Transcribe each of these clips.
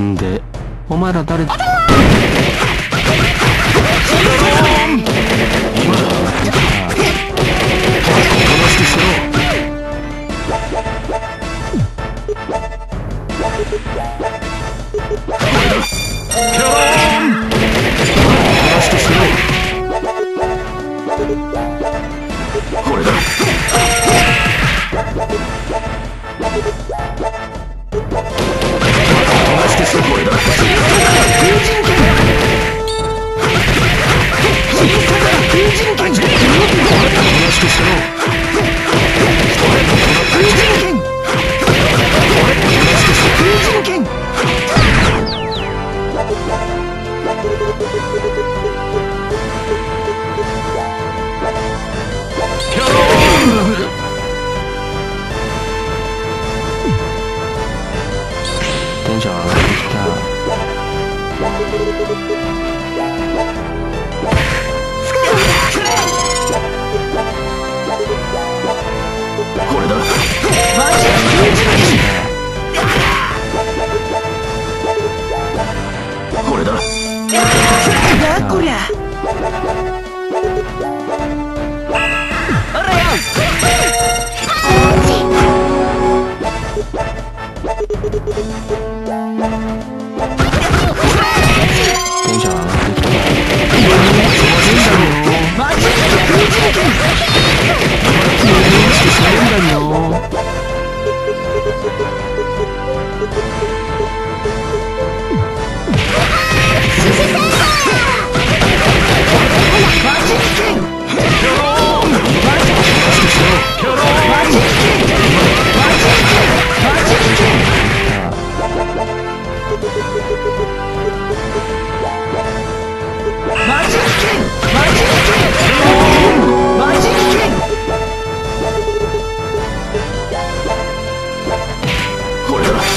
んでお前ら誰だ？テこれだ。これだ。なんこりゃ。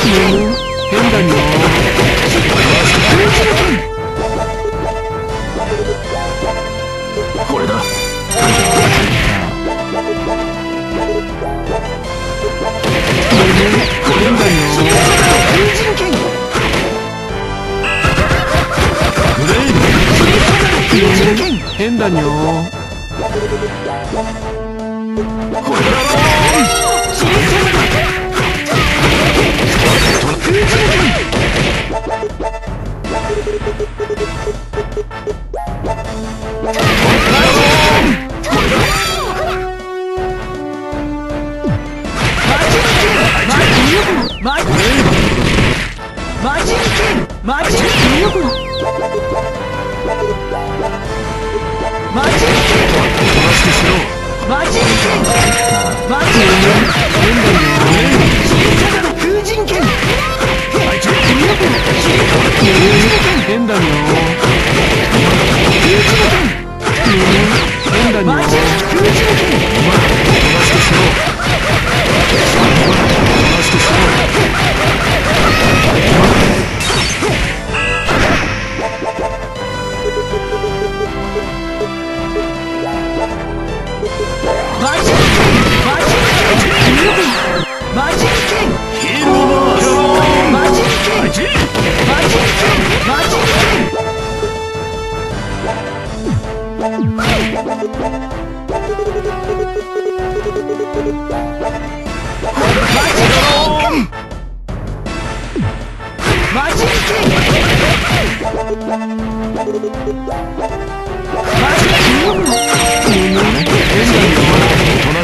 変だ。よこれだ。変だよ変だ。よこれだ変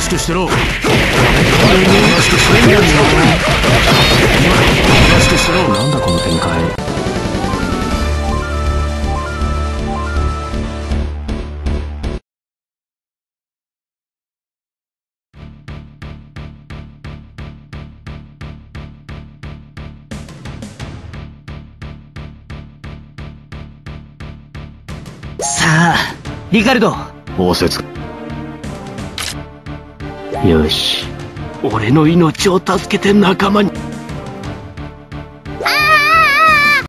しくしてろおとなしくしてさあ、リカルド。仰せつよし俺の命を助けて仲間に。